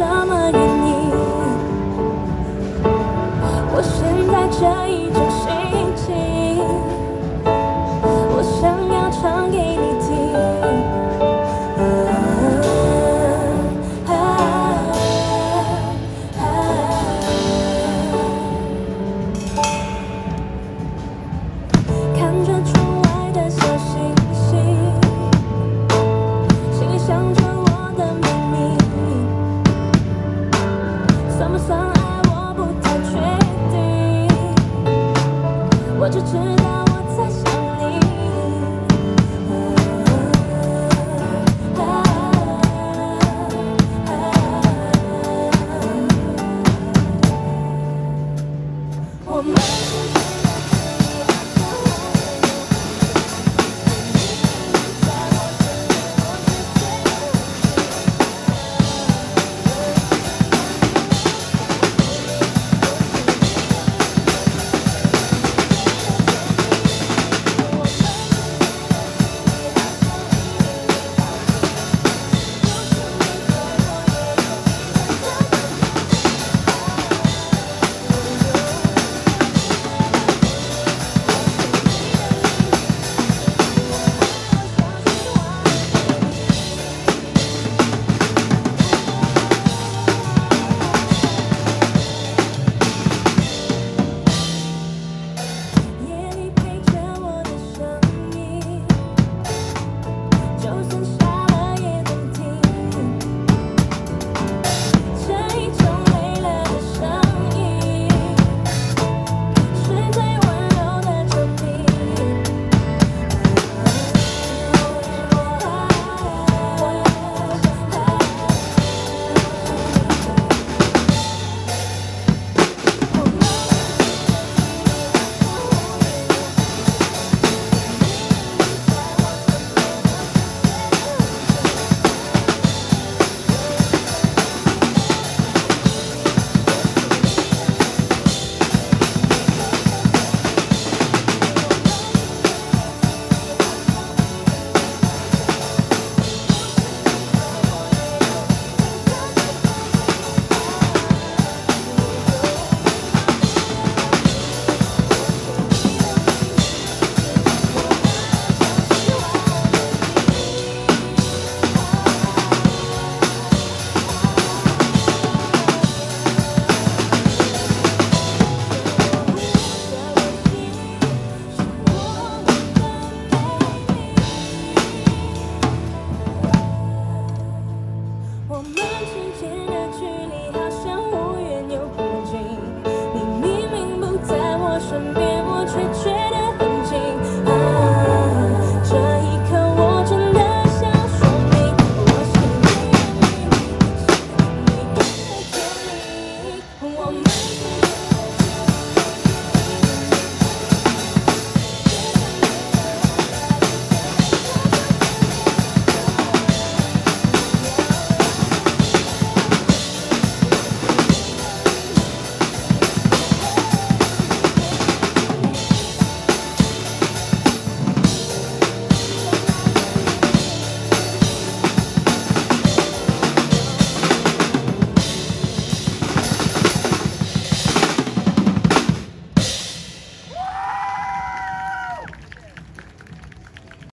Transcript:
什么原因？我现在这一算不算爱我不太确定。我只知道